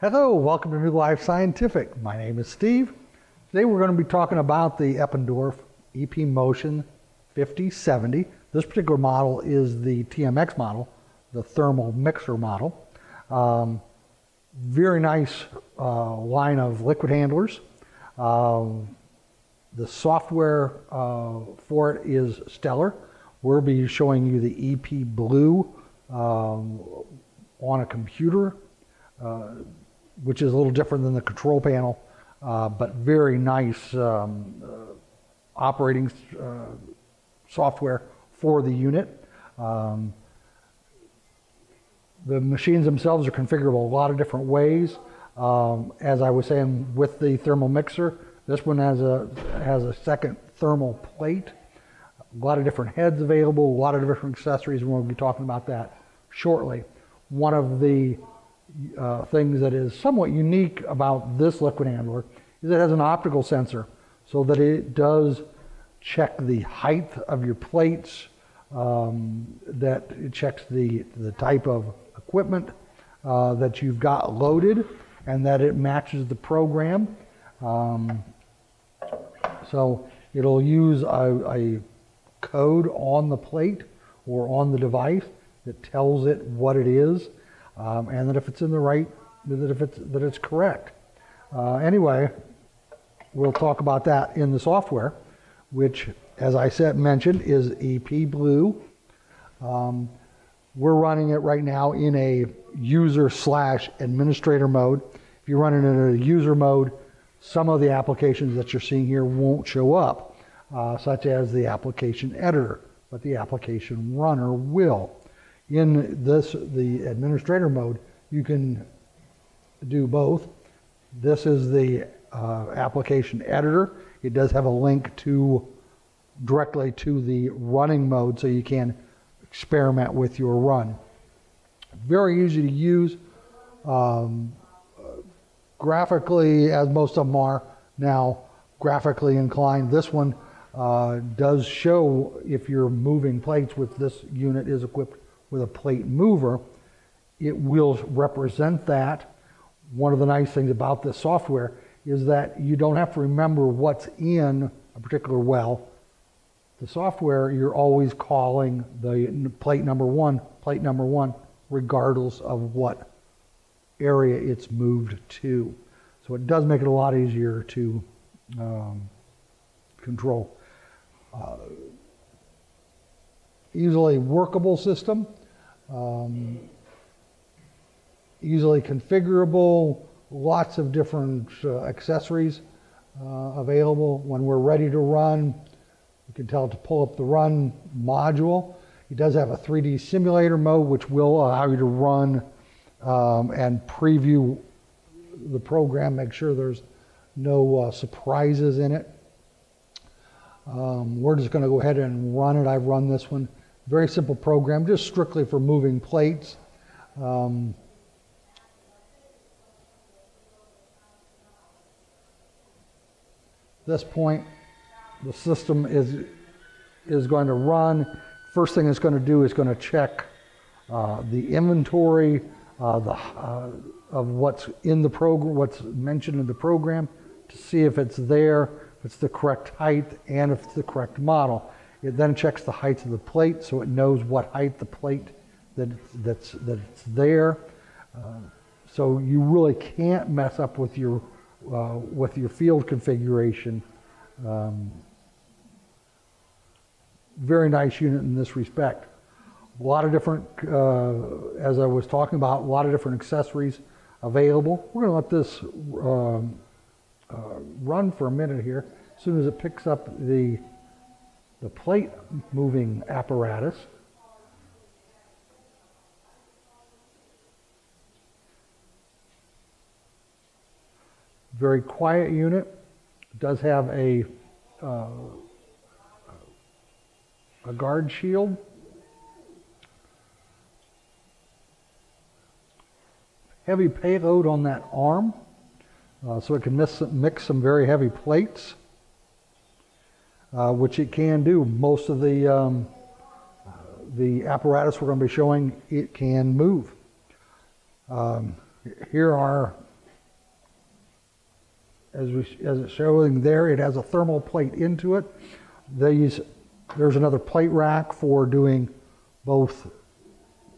Hello, welcome to New Life Scientific. My name is Steve. Today we're going to be talking about the Eppendorf epMotion 5070. This particular model is the TMX model, the thermal mixer model. Um, very nice uh, line of liquid handlers. Um, the software uh, for it is stellar. We'll be showing you the epBlue um, on a computer, uh, which is a little different than the control panel, uh, but very nice um, uh, operating uh, software for the unit. Um, the machines themselves are configurable a lot of different ways. Um, as I was saying with the thermal mixer, this one has a, has a second thermal plate, a lot of different heads available, a lot of different accessories, and we'll be talking about that shortly. One of the uh, things that is somewhat unique about this liquid handler is it has an optical sensor so that it does check the height of your plates, um, that it checks the, the type of equipment uh, that you've got loaded and that it matches the program. Um, so it'll use a, a, code on the plate or on the device that tells it what it is um, and that if it's in the right, that if it's, that it's correct. Uh, anyway, we'll talk about that in the software, which, as I said, mentioned, is epBlue. Um, we're running it right now in a user slash administrator mode. If you run it in a user mode, some of the applications that you're seeing here won't show up, uh, such as the application editor, but the application runner will. In this, the administrator mode, you can do both. This is the uh, application editor. It does have a link to directly to the running mode so you can experiment with your run. Very easy to use. Um, graphically, as most of them are now, graphically inclined. This one uh, does show if you're moving plates with this unit is equipped with a plate mover, it will represent that. One of the nice things about this software is that you don't have to remember what's in a particular well the software, you're always calling the plate number one, plate number one, regardless of what area it's moved to. So it does make it a lot easier to um, control. Uh, easily workable system, um, easily configurable, lots of different uh, accessories uh, available. When we're ready to run, you can tell it to pull up the run module. It does have a 3D simulator mode, which will allow you to run um, and preview the program, make sure there's no uh, surprises in it. Um, we're just going to go ahead and run it. I've run this one. Very simple program, just strictly for moving plates. Um, this point, the system is, is going to run. First thing it's going to do is going to check uh, the inventory uh, the, uh, of what's in the program, what's mentioned in the program, to see if it's there, if it's the correct height, and if it's the correct model. It then checks the height of the plate so it knows what height the plate that that's, that it's there. Uh, so you really can't mess up with your, uh, with your field configuration um, very nice unit in this respect. A lot of different, uh, as I was talking about, a lot of different accessories available. We're going to let this um, uh, run for a minute here. As soon as it picks up the, the plate moving apparatus, very quiet unit. Does have a uh, a guard shield. Heavy payload on that arm, uh, so it can mix, mix some very heavy plates, uh, which it can do. Most of the, um, the apparatus we're going to be showing, it can move. Um, here are as we, as it's showing there, it has a thermal plate into it. These, there's another plate rack for doing both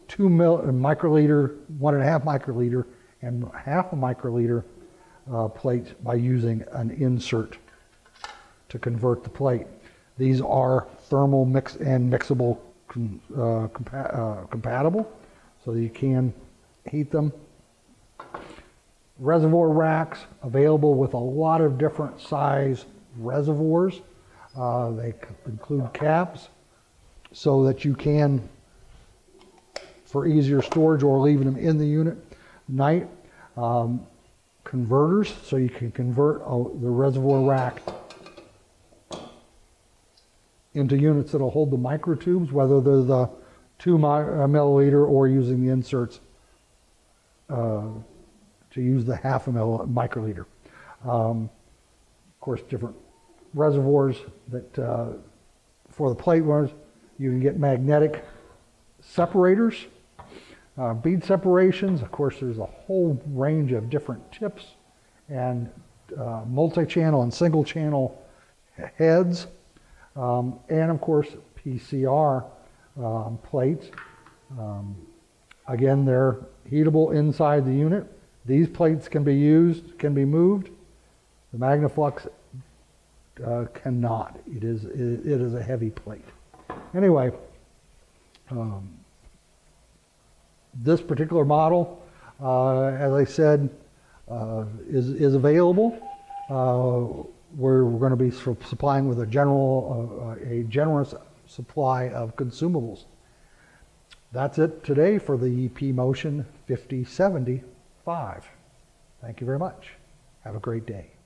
two mil, microliter, one and a half microliter, and half a microliter uh, plates by using an insert to convert the plate. These are thermal mix and mixable uh, compa- uh, compatible, so you can heat them. Reservoir racks available with a lot of different size reservoirs. Uh, they include caps so that you can, for easier storage or leaving them in the unit night. Um, converters, so you can convert uh, the reservoir rack into units that'll hold the microtubes, whether they're the two uh, milliliter or using the inserts uh, to use the half a mill microliter. Um, of course, different reservoirs that uh, for the plate ones, you can get magnetic separators, uh, bead separations. Of course, there's a whole range of different tips and uh, multi-channel and single-channel heads, um, and of course PCR um, plates. Um, again, they're heatable inside the unit. These plates can be used, can be moved. The Magnaflux uh, cannot. It is it, it is a heavy plate. Anyway, um, this particular model, uh, as I said, uh, is is available. Uh, we're, going to be supplying with a general uh, a generous supply of consumables. That's it today for the EP Motion 5075. Thank you very much. Have a great day.